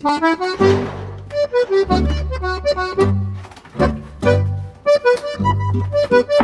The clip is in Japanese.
Thank you.